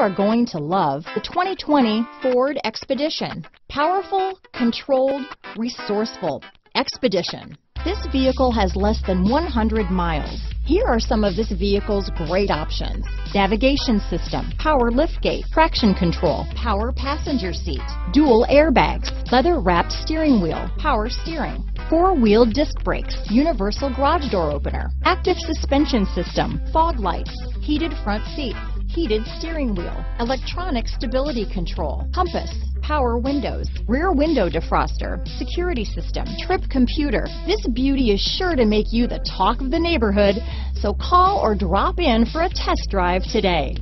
are going to love the 2020 Ford Expedition. Powerful, controlled, resourceful. Expedition. This vehicle has less than 100 miles. Here are some of this vehicle's great options. Navigation system, power liftgate, traction control, power passenger seat, dual airbags, leather wrapped steering wheel, power steering, four-wheel disc brakes, universal garage door opener, active suspension system, fog lights, heated front seats, heated steering wheel, electronic stability control, compass, power windows, rear window defroster, security system, trip computer. This beauty is sure to make you the talk of the neighborhood, so call or drop in for a test drive today.